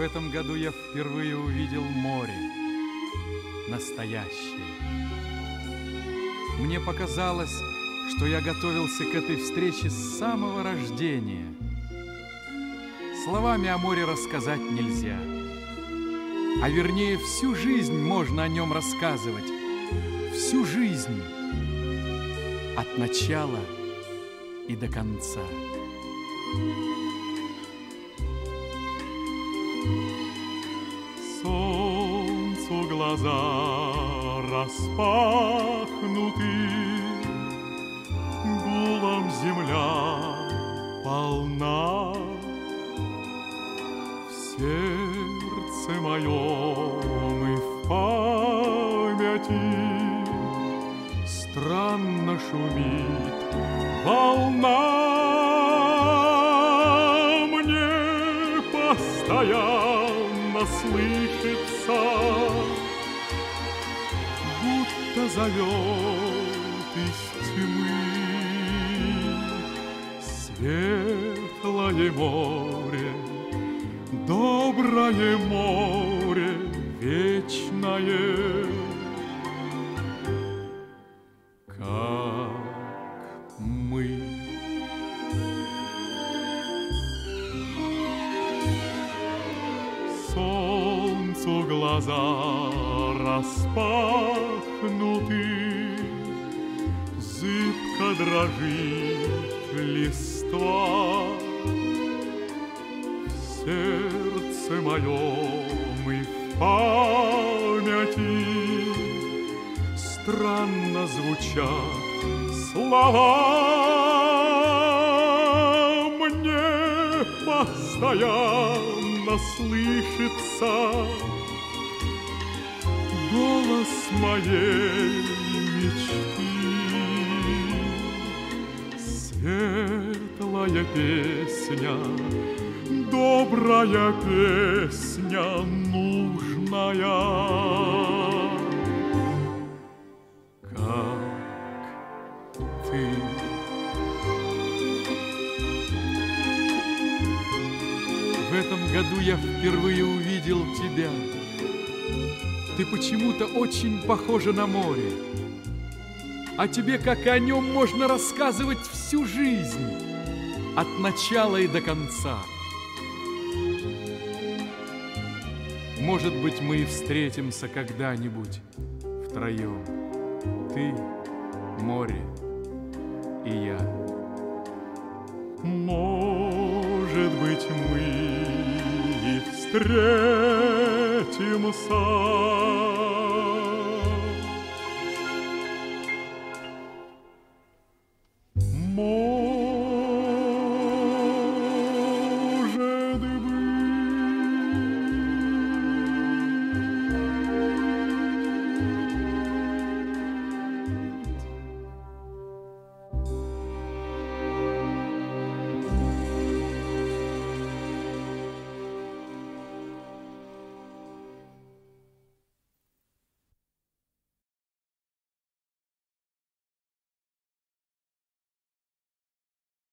этом году я впервые увидел море, настоящее. Мне показалось, что я готовился к этой встрече с самого рождения. Словами о море рассказать нельзя, а вернее всю жизнь можно о нем рассказывать, всю жизнь, от начала и до конца. Солнцу глаза распахнуты, Гулом земля полна. В сердце моем и в памяти Странно шумит волна. Мне постоянно слышится, Будто зовет из тьмы Светлое море, доброе море, вечное. Как мы. Солнцу глаза распахнуты, Зыбко дрожит листва. Сердце моем и в памяти Странно звучат слова. Мне постоянно слышится голос моей мечты. Светлая песня, добрая песня, нужная. Как ты В этом году я впервые увидел тебя. Ты почему-то очень похожа на море. А тебе, как о нем, можно рассказывать всю жизнь, от начала и до конца. Может быть, мы и встретимся когда-нибудь втроем. Ты, море и я. Может быть, мы и встретимся Timusai.